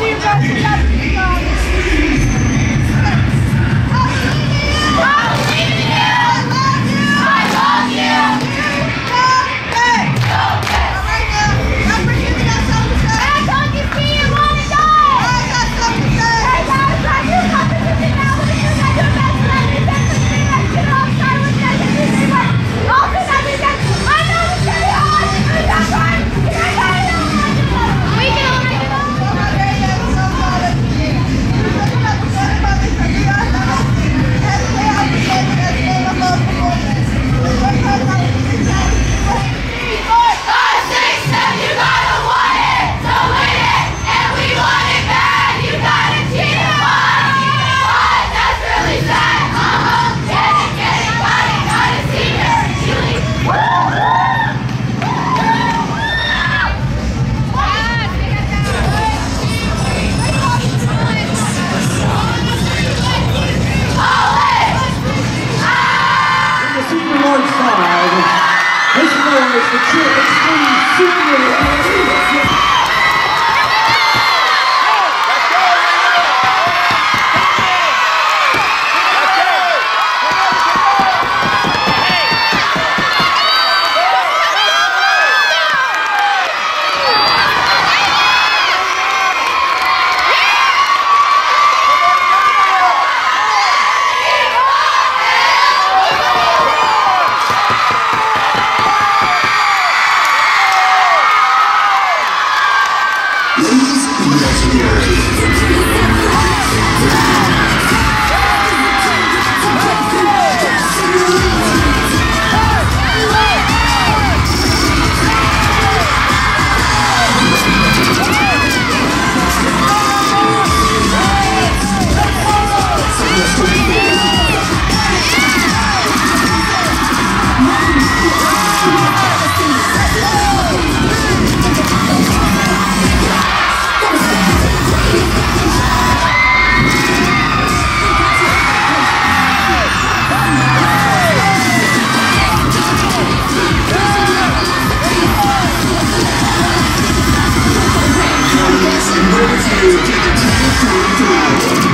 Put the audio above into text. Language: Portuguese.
¡Libertad! Thank